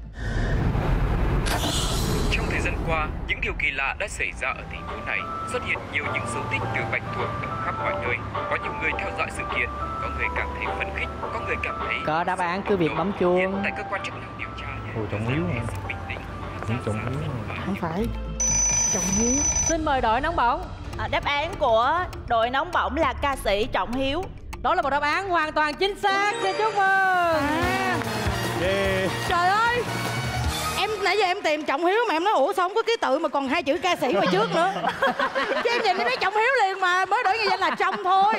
gian qua, những điều kỳ lạ đã xảy ra ở thành phố này. Xuất hiện nhiều những dấu tích từ bạch tuộc ở khắp mọi nơi. Có nhiều người theo dõi sự kiện, có người cảm thấy phấn khích, có người cảm thấy Có đáp án cứ việc bấm chuông. Hiện tại cơ quan chức năng điều tra Ôi, trọng yếu tĩnh. Cũng trọng yếu Không phải Trọng hiếu Xin mời đội nóng bỏng à, Đáp án của đội nóng bỏng là ca sĩ Trọng Hiếu Đó là một đáp án hoàn toàn chính xác Xin chúc mừng à, yeah. Trời ơi Nãy giờ em tìm Trọng Hiếu mà em nói Ủa sao không có ký tự mà còn hai chữ ca sĩ ngoài trước nữa? Chứ em nhìn em thấy Trọng Hiếu liền mà Mới đổi nghệ danh là Trọng thôi.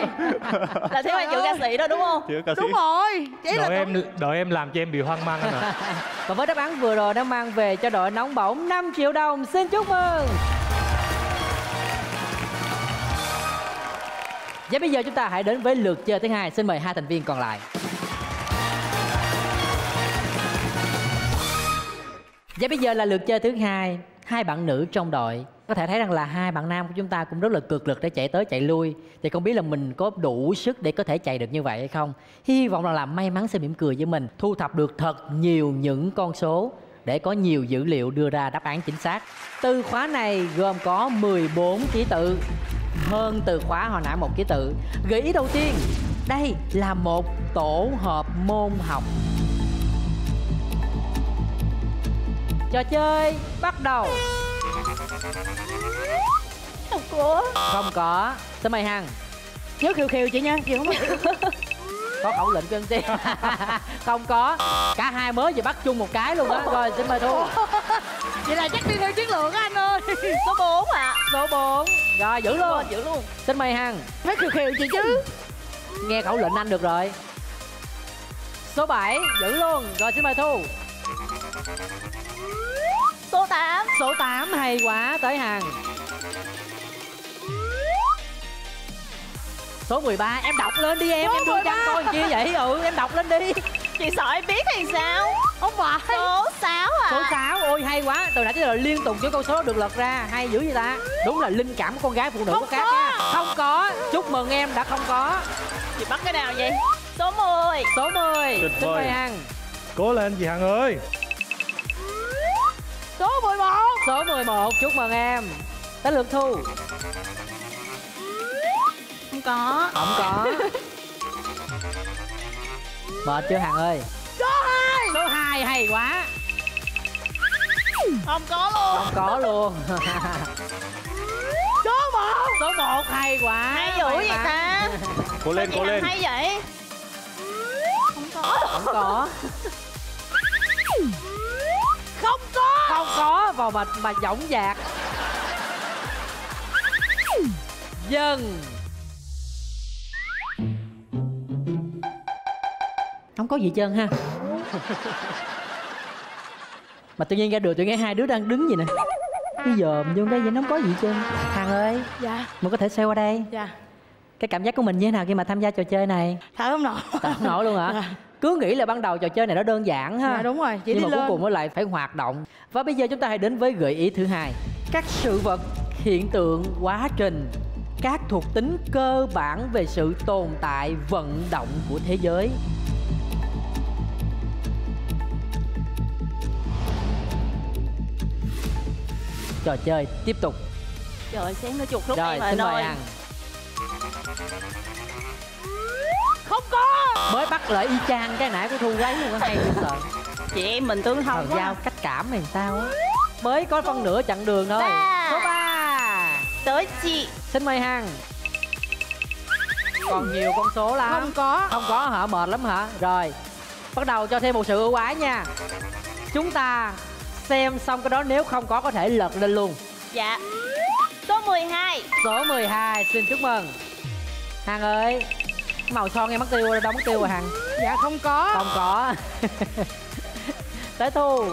Là thiếu hai chữ ca sĩ đó đúng không? Chứ ca sĩ. Đúng rồi Chỉ là đội tưởng- em đội em làm cho em bị hoang mang anh ạ. Và với đáp án vừa rồi đã mang về cho đội nóng bỏng 5 triệu đồng Xin chúc mừng. Và bây giờ chúng ta hãy đến với lượt chơi thứ hai Xin mời hai thành viên còn lại Và bây giờ là lượt chơi thứ hai. Hai bạn nữ trong đội. Có thể thấy rằng là hai bạn nam của chúng ta cũng rất là cực lực để chạy tới, chạy lui. Thì không biết là mình có đủ sức để có thể chạy được như vậy hay không? Hy vọng rằng là may mắn sẽ mỉm cười với mình, Thu thập được thật nhiều những con số Để có nhiều dữ liệu đưa ra đáp án chính xác. Từ khóa này gồm có 14 ký tự, Hơn từ khóa hồi nãy một ký tự. Gợi ý đầu tiên, Đây là một tổ hợp môn học. Trò chơi bắt đầu. Không có Không có. Xin mời Hằng? Nhớ khiêu khiêu chị nha Chị không có Có khẩu lệnh của MC Không có. Cả hai mới vừa bắt chung một cái luôn á. Rồi xin mời Thu. Vậy là chắc đi theo chiến lược á anh ơi. Số 4 ạ. Số 4 Rồi giữ luôn. Giữ luôn. Xin mời Hằng. Nói khiêu khiêu chị chứ. Nghe khẩu lệnh anh được rồi. Số 7 giữ luôn. Rồi xin mời Thu Số 8 Số 8 hay quá Tới Hằng Số 13 em đọc lên đi em Số Em đưa 13. coi chi vậy? Ừ em đọc lên đi. Chị sợ em biết thì sao? Không phải. Số 6 ạ Số 6 ôi hay quá. Từ nãy tới giờ liên tục những con số được lật ra. Hay dữ vậy ta? Đúng là linh cảm của con gái phụ nữ Không có khác nha Không có. Chúc mừng em đã không có. Chị bắt cái nào vậy? Số 10 Số 10 Tuyệt Xin mời. vời. Hằng cố lên chị hằng ơi Số 11 Số 11 chúc mừng em. Tới lượt Thu. Không có. Không có. Mệt chưa Hằng ơi? Số 2 Số 2 hay quá. Không có luôn. Không có luôn. Số 1 Số 1 hay quá. Hay dữ vậy mắn. ta? Cố lên cố Hằng lên. hay vậy? Không có. Không có. Không có Không có Vào mà, mà dõng dạc. Dần. Không có gì trơn ha. Mà tự nhiên ra đường tự nhiên hai đứa đang đứng gì nè. Cái dòm vô đây vậy nó không có gì trơn. Hằng ơi Dạ. Mình có thể xe qua đây? Dạ. Cái cảm giác của mình như thế nào khi mà tham gia trò chơi này? Thở không nổi. Tao không nổi luôn hả? Dạ. Cứ nghĩ là ban đầu trò chơi này nó đơn giản ha. Dạ đúng rồi Chị nhưng đi mà lên. cuối cùng nó lại phải hoạt động. Và bây giờ chúng ta hãy đến với gợi ý thứ hai. Các sự vật hiện tượng quá trình các thuộc tính cơ bản về sự tồn tại vận động của thế giới. Trò chơi tiếp tục. Trời xém nó chuột lúc rồi này mà xin mời Hằng Không có. Mới bắt lại y chang cái nãy của thu gáy luôn hay dễ sợ chị em mình tương thông giao quá. Cách cảm này sao á? Mới có phân nửa chặng đường thôi. Ba. Số 3 tới chị. Xin mời Hằng. Còn nhiều con số lắm. Không có. Không có hả? Mệt lắm hả? Rồi. Bắt đầu cho thêm một sự ưu ái nha. Chúng ta xem xong cái đó nếu không có có thể lật lên luôn. Dạ. Số 12 Số 12 xin chúc mừng. Hằng ơi Màu son em mất tiêu rồi, đâu mất tiêu rồi Hằng. Dạ không có. Không có. Tới Thu.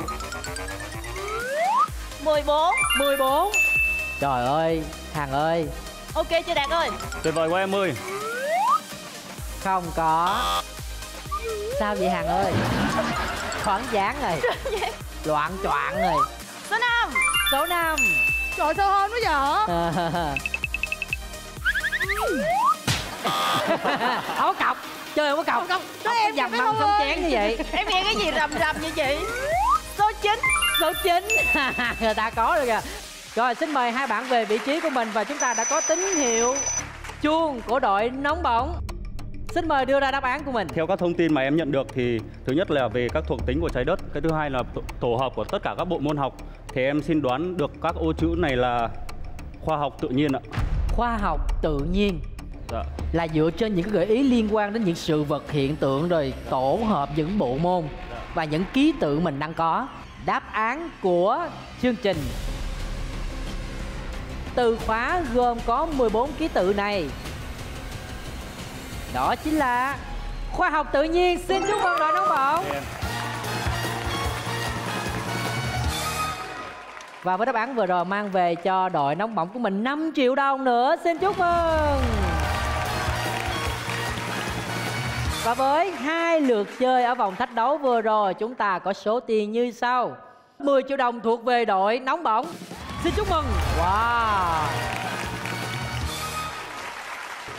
14 14 Trời ơi Hằng ơi. Ok chưa đạt ơi? Tuyệt vời quá em ơi. Không có. Sao vậy Hằng ơi? Khoảng dáng rồi Loạn choạng rồi số 5 Số 5 trời sao hên quá vậy Không có cọc. Chơi không có cọc. Cọc. Cho Không em có dầm mâm không sống chén như vậy. Em nghe cái gì rầm rầm như chị số 9 Số 9 Người ta có rồi kìa. Rồi xin mời hai bạn về vị trí của mình Và chúng ta đã có tín hiệu Chuông của đội nóng bỏng. Xin mời đưa ra đáp án của mình. Theo các thông tin mà em nhận được thì thứ nhất là về các thuộc tính của trái đất, cái thứ hai là tổ- tổ hợp của tất cả các bộ môn học. Thì em xin đoán được các ô chữ này là khoa học tự nhiên ạ. Khoa học tự nhiên Dạ. là dựa trên những cái gợi ý liên quan đến những sự vật hiện tượng rồi tổ hợp những bộ môn và những ký tự mình đang có. Đáp án của chương trình. Từ khóa gồm có 14 ký tự này. Đó chính là khoa học tự nhiên. Xin chúc mừng đội nóng bỏng và với đáp án vừa rồi mang về cho đội nóng bỏng của mình 5 triệu đồng nữa. Xin chúc mừng và với hai lượt chơi ở vòng thách đấu vừa rồi, chúng ta có số tiền như sau. 10 triệu đồng thuộc về đội nóng bỏng. Xin chúc mừng. Wow.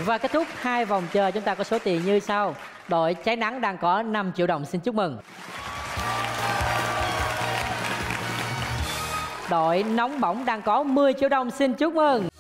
Và kết thúc hai vòng chơi, chúng ta có số tiền như sau. Đội cháy nắng đang có 5 triệu đồng. Xin chúc mừng. Đội nóng bỏng đang có 10 triệu đồng. Xin chúc mừng.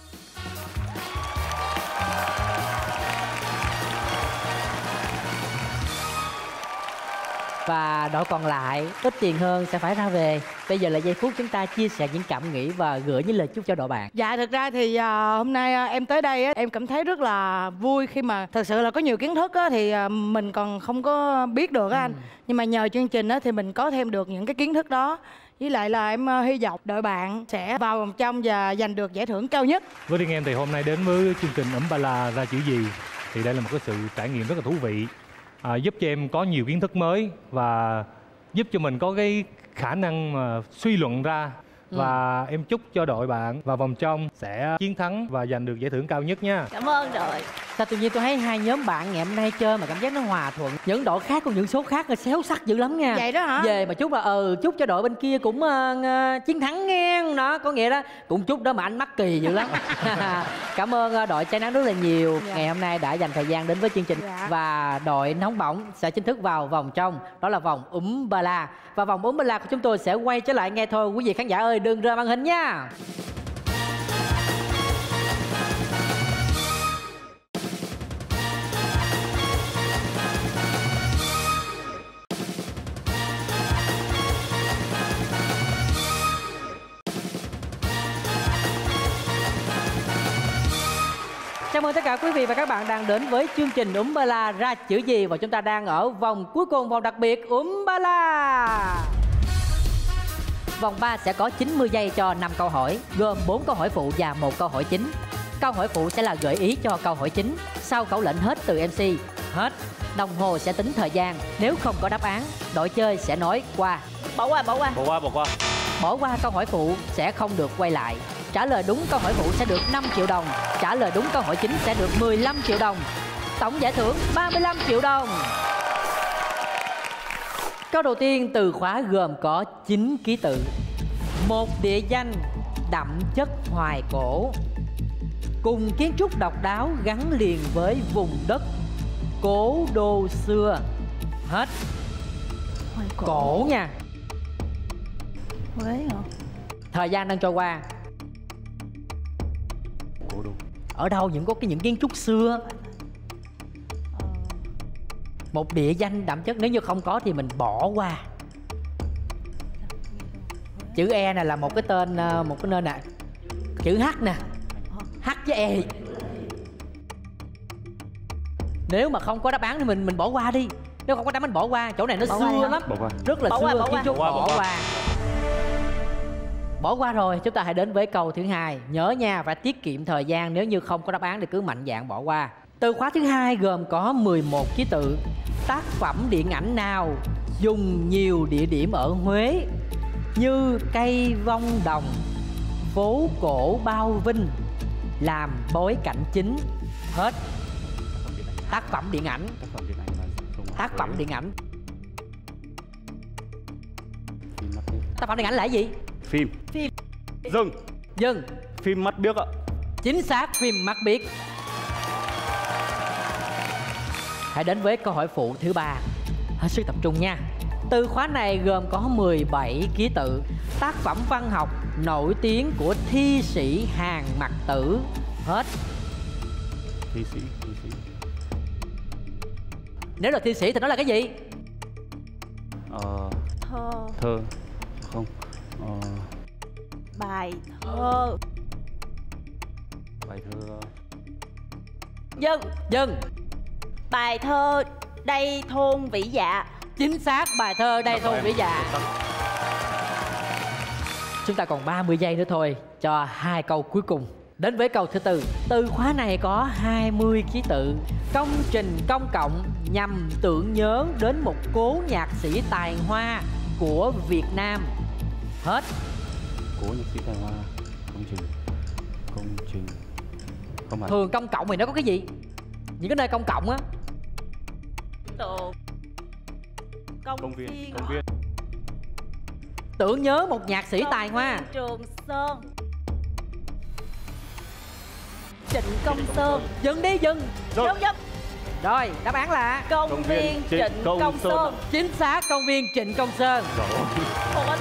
Và đội còn lại ít tiền hơn sẽ phải ra về Bây giờ là giây phút chúng ta chia sẻ những cảm nghĩ và gửi những lời chúc cho đội bạn Dạ thực ra thì à, hôm nay à, em tới đây á, em cảm thấy rất là vui khi mà thật sự là có nhiều kiến thức á, thì à, mình còn không có biết được á anh. Nhưng mà nhờ chương trình á, thì mình có thêm được những cái kiến thức đó. Với lại là em hy vọng đội bạn sẽ vào vòng trong và giành được giải thưởng cao nhất. Với riêng em thì hôm nay đến với chương trình ẩm ba la ra chữ gì thì đây là một cái sự trải nghiệm rất là thú vị à, giúp cho em có nhiều kiến thức mới và giúp cho mình có cái khả năng mà suy luận ra và em chúc cho đội bạn vào vòng trong sẽ chiến thắng và giành được giải thưởng cao nhất nha. cảm ơn đội. Sao tự nhiên tôi thấy hai nhóm bạn ngày hôm nay chơi mà cảm giác nó hòa thuận. Những đội khác cùng những số khác là xéo sắc dữ lắm nha. Vậy đó hả? Về mà chúc là ừ chúc cho đội bên kia cũng ờ, chiến thắng nghe. Đó có nghĩa đó cũng chúc đó mà anh mắc kỳ dữ lắm. Cảm ơn ờ, đội cháy nắng rất là nhiều. Dạ. Ngày hôm nay đã dành thời gian đến với chương trình. Dạ. Và đội nóng bỏng sẽ chính thức vào vòng trong. Đó là vòng úm ba la và vòng 40 lạc của chúng tôi sẽ quay trở lại. Nghe thôi, Quý vị khán giả ơi, đừng rời màn hình nha. Chào mừng tất cả quý vị và các bạn đang đến với chương trình Úm Ba La ra chữ gì và chúng ta đang ở vòng cuối cùng vòng đặc biệt Úm Ba La. Vòng 3 sẽ có 90 giây cho 5 câu hỏi, gồm 4 câu hỏi phụ và một câu hỏi chính. Câu hỏi phụ sẽ là gợi ý cho câu hỏi chính. Sau khẩu lệnh hết từ MC, hết. Đồng hồ sẽ tính thời gian. Nếu không có đáp án, đội chơi sẽ nói qua. bỏ qua bỏ qua Bỏ qua, bỏ qua. Bỏ qua câu hỏi phụ sẽ không được quay lại. Trả lời đúng câu hỏi phụ sẽ được 5 triệu đồng. Trả lời đúng câu hỏi chính sẽ được 15 triệu đồng. Tổng giải thưởng 35 triệu đồng. Câu đầu tiên từ khóa gồm có 9 ký tự. Một địa danh đậm chất hoài cổ. Cùng kiến trúc độc đáo gắn liền với vùng đất cố đô xưa. Hết Hoài cổ nha. Huế hả Thời gian đang trôi qua. Ở đâu những có cái những kiến trúc xưa? Một địa danh đậm chất nếu như không có thì mình bỏ qua. Chữ e này là một cái tên ờ, một cái nơi nè. Chữ h nè. H với e. Nếu mà không có đáp án thì mình mình bỏ qua đi. Nếu không có đáp án mình bỏ qua chỗ này nó Bỏ xưa lắm. Bỏ qua. rất là Bỏ xưa qua, bỏ kiến qua. trúc Bỏ qua, bỏ bỏ qua. Bỏ qua rồi chúng ta hãy đến với câu thứ hai. Nhớ nha phải tiết kiệm thời gian nếu như không có đáp án thì cứ mạnh dạn bỏ qua. Từ khóa thứ hai gồm có 11 ký tự. Tác phẩm điện ảnh nào dùng nhiều địa điểm ở Huế như cây vong đồng phố cổ bao vinh làm bối cảnh chính? Hết. Tác phẩm điện ảnh. Tác phẩm điện ảnh tác phẩm điện ảnh. Là gì phim. Phim. dừng. Dừng. Phim mắt biếc ạ. Chính xác phim mắt biết hãy đến với câu hỏi phụ thứ ba. Hết sức tập trung nha. Từ khóa này gồm có 17 ký tự tác phẩm văn học nổi tiếng của thi sĩ hàng mặc tử. Hết. Thi sĩ thi sĩ. Nếu là thi sĩ thì nó là cái gì? Ờ, thơ. thơ. Không ờ, bài thơ. Bài thơ. Dân. Dừng bài thơ đây thôn vĩ dạ. Chính xác bài thơ đây thôn vĩ dạ. Chúng ta còn 30 giây nữa thôi cho hai câu cuối cùng. Đến với câu thứ tư. Từ khóa này có 20 ký tự. Công trình công cộng nhằm tưởng nhớ đến một cố nhạc sĩ tài hoa của Việt Nam hết. Cố nhạc sĩ tài hoa công trình công trình không phải. Thường công cộng thì nó có cái gì? Những cái nơi công cộng á. Tượng công, công viên viên công viên. Tưởng nhớ một nhạc sĩ Công tài hoa. Trường sơn. Trịnh công sơn. Dừng đi dừng. Rồi. dốc dốc rồi đáp án là công, Công viên viên trịnh Trịnh công, Công sơn, Sơn. chính xác công viên Trịnh Công Sơn. Không có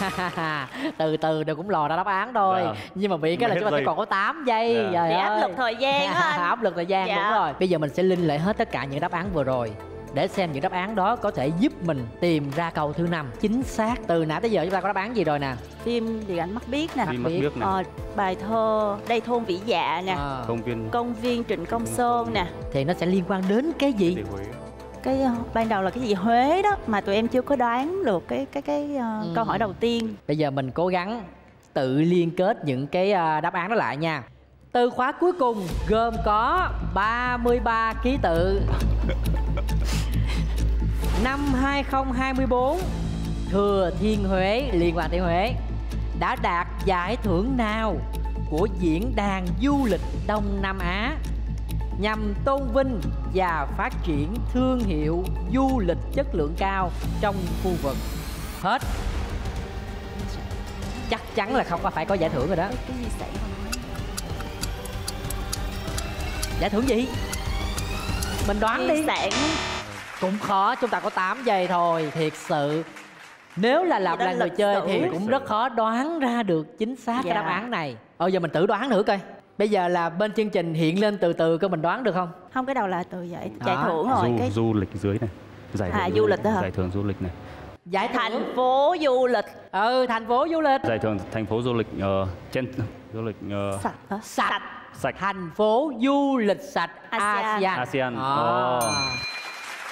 từ từ đều cũng lò ra đáp án thôi Dạ. nhưng mà bị cái là chúng ta còn có 8 giây. Dạ. trời Vì áp lực thời gian á áp lực thời gian Dạ. đúng rồi. Bây giờ mình sẽ linh lại hết tất cả những đáp án vừa rồi để xem những đáp án đó có thể giúp mình tìm ra câu thứ năm. Chính xác từ nãy tới giờ chúng ta có đáp án gì rồi nè? Phim điện ảnh mắt biết nè. Phim mắt biết. này ờ, bài thơ đây thôn vĩ dạ nè. À, công viên công viên trịnh công sơn nè. Thì nó sẽ liên quan đến cái gì? Cái ờ, ban đầu là cái gì Huế đó mà tụi em chưa có đoán được cái cái cái ờ, Ừ. câu hỏi đầu tiên. Bây giờ mình cố gắng tự liên kết những cái à, đáp án đó lại nha. Từ khóa cuối cùng gồm có 33 ký tự Năm 2024 Thừa Thiên Huế liên quan tới Huế đã đạt giải thưởng nào của diễn đàn du lịch Đông Nam Á nhằm tôn vinh và phát triển thương hiệu du lịch chất lượng cao trong khu vực. Hết. Chắc chắn là không có phải có giải thưởng rồi đó. Giải thưởng gì? Mình đoán đi. sản cũng khó chúng ta có 8 giây thôi thiệt sự nếu là đó là người chơi sử. thì cũng rất khó đoán ra được chính xác cái Dạ. đáp án này ờ giờ mình tự đoán nữa coi bây giờ là bên chương trình hiện lên từ từ coi mình đoán được không không cái đầu là từ giải giải thưởng rồi du, cái du lịch dưới này giải À, thưởng du lịch đó hả? giải thưởng du lịch này giải thành phố du lịch ừ thành phố du lịch giải thưởng thành phố du lịch ờ, trên du lịch ờ, sạch hả? sạch sạch thành phố du lịch sạch ASEAN. ASEAN, ASEAN. Đó. Ồ.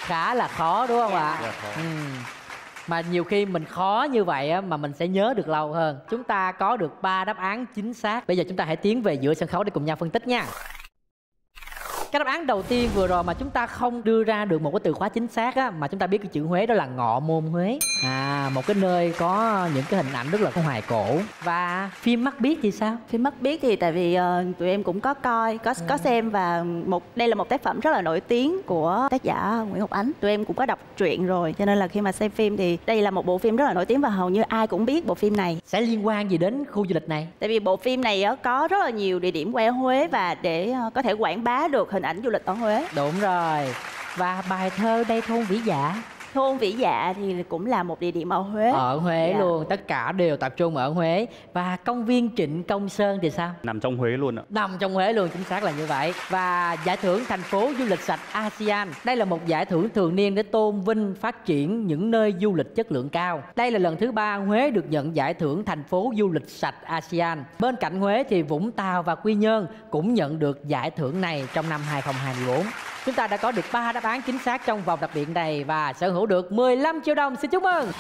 khá là khó đúng không ạ Dạ, khó. ừ. mà nhiều khi mình khó như vậy á, mà mình sẽ nhớ được lâu hơn chúng ta có được 3 đáp án chính xác bây giờ chúng ta hãy tiến về giữa sân khấu để cùng nhau phân tích nha cái đáp án đầu tiên vừa rồi mà chúng ta không đưa ra được một cái từ khóa chính xác á mà chúng ta biết cái chữ Huế đó là ngọ môn Huế. À một cái nơi có những cái hình ảnh rất là hoài cổ. Và phim mắt biết thì sao? Phim mắt biết thì tại vì ờ, tụi em cũng có coi có có xem và một đây là một tác phẩm rất là nổi tiếng của tác giả Nguyễn Ngọc Ánh. Tụi em cũng có đọc truyện rồi cho nên là khi mà xem phim thì đây là một bộ phim rất là nổi tiếng và hầu như ai cũng biết bộ phim này. Sẽ liên quan gì đến khu du lịch này? Tại vì bộ phim này á, có rất là nhiều địa điểm ở Huế và để ờ, có thể quảng bá được hình ảnh du lịch ở Huế. Đúng rồi. Và bài thơ đây thôn vĩ dạ thôn Vĩ Dạ thì cũng là một địa điểm ở Huế. ở Huế Dạ. luôn tất cả đều tập trung ở Huế và công viên Trịnh Công Sơn thì sao nằm trong Huế luôn ạ. nằm trong Huế luôn chính xác là như vậy và giải thưởng thành phố du lịch sạch ASEAN đây là một giải thưởng thường niên để tôn vinh phát triển những nơi du lịch chất lượng cao đây là lần thứ ba Huế được nhận giải thưởng thành phố du lịch sạch ASEAN bên cạnh Huế thì Vũng Tàu và Quy Nhơn cũng nhận được giải thưởng này trong năm 2024 chúng ta đã có được 3 đáp án chính xác trong vòng đặc biệt này và sở hữu được 15 triệu đồng xin chúc mừng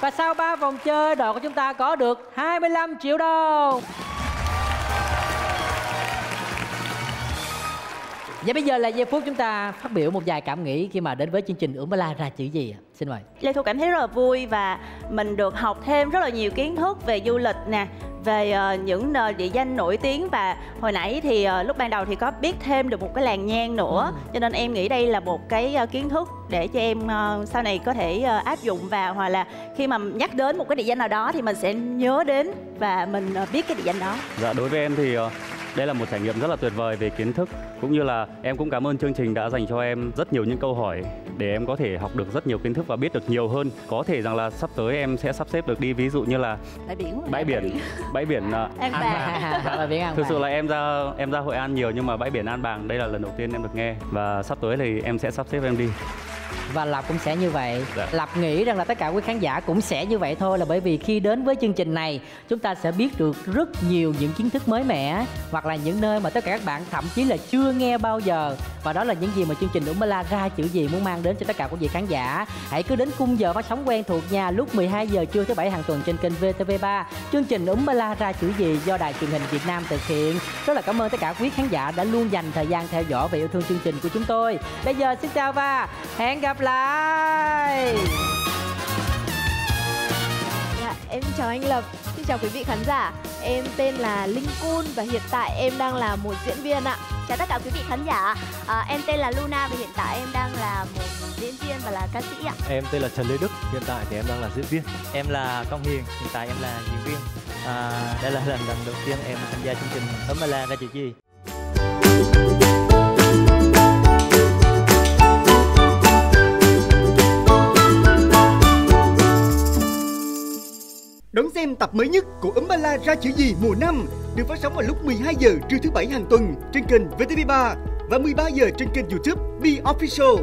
Và sau 3 vòng chơi, đội của chúng ta có được 25 triệu đồng. Và bây giờ là giây phút chúng ta phát biểu một vài cảm nghĩ khi mà đến với chương trình Umbala ra chữ gì ạ? Xin mời. Lê Thu cảm thấy rất là vui và mình được học thêm rất là nhiều kiến thức về du lịch nè về ờ, những nơi địa danh nổi tiếng và hồi nãy thì ờ, lúc ban đầu thì có biết thêm được một cái làng nhang nữa cho nên em nghĩ đây là một cái ờ, kiến thức để cho em ờ, sau này có thể ờ, áp dụng vào hoặc là khi mà nhắc đến một cái địa danh nào đó thì mình sẽ nhớ đến và mình ờ, biết cái địa danh đó Dạ đối với em thì ờ, đây là một trải nghiệm rất là tuyệt vời về kiến thức cũng như là em cũng cảm ơn chương trình đã dành cho em rất nhiều những câu hỏi để em có thể học được rất nhiều kiến thức và biết được nhiều hơn. Có thể rằng là sắp tới em sẽ sắp xếp được đi ví dụ như là bãi biển bãi biển bãi biển. ờ, An Bàng. An Thực sự là em ra em ra Hội An nhiều nhưng mà bãi biển An Bàng đây là lần đầu tiên em được nghe và sắp tới thì em sẽ sắp xếp em đi. Và Lập cũng sẽ như vậy. Dạ. Lập nghĩ rằng là tất cả quý khán giả cũng sẽ như vậy thôi là bởi vì khi đến với chương trình này chúng ta sẽ biết được rất nhiều những kiến thức mới mẻ hoặc là những nơi mà tất cả các bạn thậm chí là chưa nghe bao giờ và đó là những gì mà chương trình Umbala ra chữ gì muốn mang đến cho tất cả quý vị khán giả. Hãy cứ đến khung giờ phát sóng quen thuộc nha lúc 12 giờ trưa thứ bảy hàng tuần trên kênh VTV3. Chương trình Umbala ra chữ gì do Đài truyền hình Việt Nam thực hiện. Rất là cảm ơn tất cả quý khán giả đã luôn dành thời gian theo dõi và yêu thương chương trình của chúng tôi. Bây giờ xin chào và hẹn gặp lại. Dạ, em chào anh Lập, xin chào quý vị khán giả. Em tên là Linh Cun và hiện tại em đang là một diễn viên ạ. Chào tất cả quý vị khán giả, à, em tên là Luna và hiện tại em đang là một diễn viên và là ca sĩ ạ. Em tên là Trần Lê Đức, hiện tại thì em đang là diễn viên. Em là Công Hiền, hiện tại em là diễn viên. À, đây là lần lần đầu tiên em tham gia chương trình Ấm Ba La ra chữ gì. Đón xem tập mới nhất của Umbala ra chữ gì mùa năm, được phát sóng vào lúc 12 giờ trưa thứ bảy hàng tuần trên kênh VTV3 và 13 giờ trên kênh YouTube Be Official.